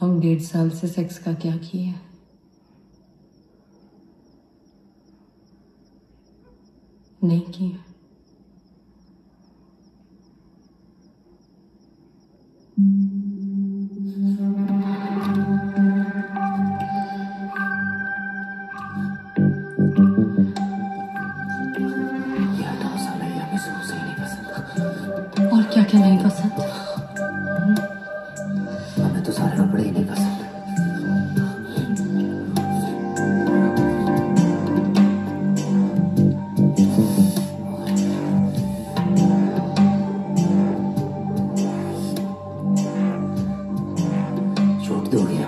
हम डेढ़ साल से सेक्स का क्या किए? नहीं किए। ये हटाओ साला ये हमें शुरू से नहीं पसंद? और क्या क्या नहीं पसंद? तो सारे कपड़े ही नहीं पसंद छोड़ दोगे